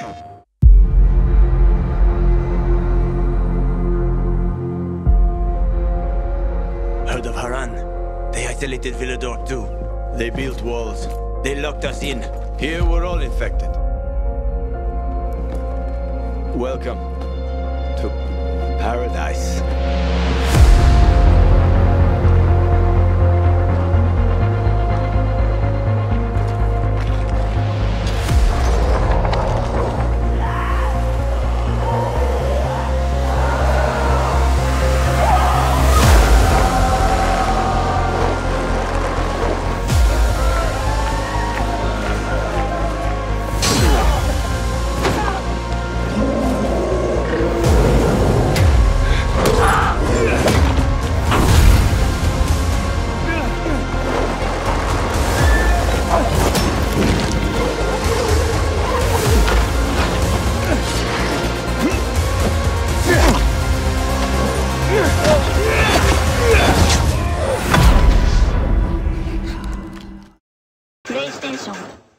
Heard of Harran? They isolated Villedor too. They built walls. They locked us in. Here we're all infected. Welcome to paradise. 小伙